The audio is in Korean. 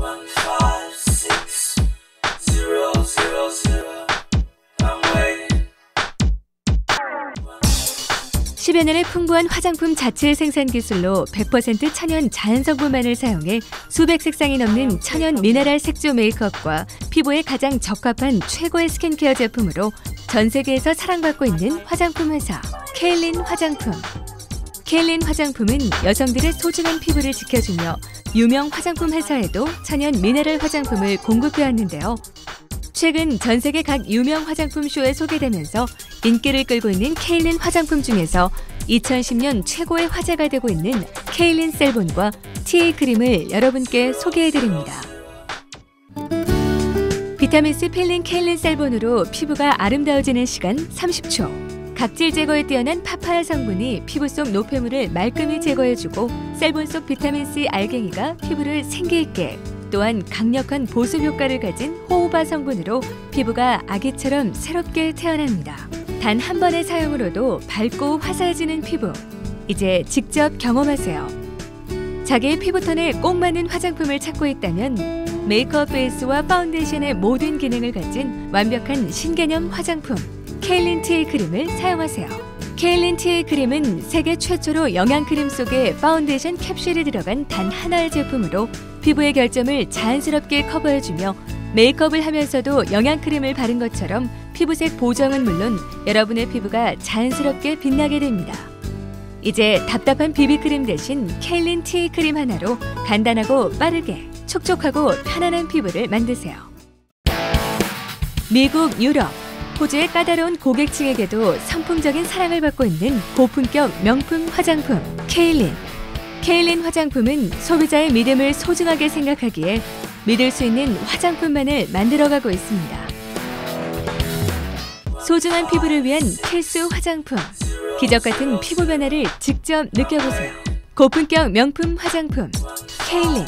One five six zero zero zero. I'm waiting. 10여 년의 풍부한 화장품 자체 생산 기술로 100% 천연 자연 성분만을 사용해 수백 색상이 넘는 천연 미네랄 색조 메이크업과 피부에 가장 적합한 최고의 스킨케어 제품으로 전 세계에서 사랑받고 있는 화장품 회사 케일린 화장품. 케일린 화장품은 여성들의 소중한 피부를 지켜주며 유명 화장품 회사에도 천연 미네랄 화장품을 공급해 왔는데요. 최근 전 세계 각 유명 화장품 쇼에 소개되면서 인기를 끌고 있는 케일린 화장품 중에서 2010년 최고의 화제가 되고 있는 케일린 셀본과 TA 크림을 여러분께 소개해 드립니다. 비타민C 필링 케일린 셀본으로 피부가 아름다워지는 시간 30초. 각질 제거에 뛰어난 파파야 성분이 피부 속 노폐물을 말끔히 제거해주고 셀본 속 비타민C 알갱이가 피부를 생기 있게 또한 강력한 보습 효과를 가진 호호바 성분으로 피부가 아기처럼 새롭게 태어납니다. 단 한 번의 사용으로도 밝고 화사해지는 피부. 이제 직접 경험하세요. 자기의 피부톤에 꼭 맞는 화장품을 찾고 있다면 메이크업 베이스와 파운데이션의 모든 기능을 가진 완벽한 신개념 화장품 케일린 TA 크림을 사용하세요. 케일린 TA 크림은 세계 최초로 영양 크림 속에 파운데이션 캡슐이 들어간 단 하나의 제품으로 피부의 결점을 자연스럽게 커버해주며 메이크업을 하면서도 영양 크림을 바른 것처럼 피부색 보정은 물론 여러분의 피부가 자연스럽게 빛나게 됩니다. 이제 답답한 비비크림 대신 케일린 티 크림 하나로 간단하고 빠르게 촉촉하고 편안한 피부를 만드세요. 미국, 유럽, 호주의 까다로운 고객층에게도 선풍적인 사랑을 받고 있는 고품격 명품 화장품 케일린. 케일린 화장품은 소비자의 믿음을 소중하게 생각하기에 믿을 수 있는 화장품만을 만들어가고 있습니다. 소중한 피부를 위한 필수 화장품. 기적 같은 피부 변화를 직접 느껴보세요. 고품격 명품 화장품 케일린.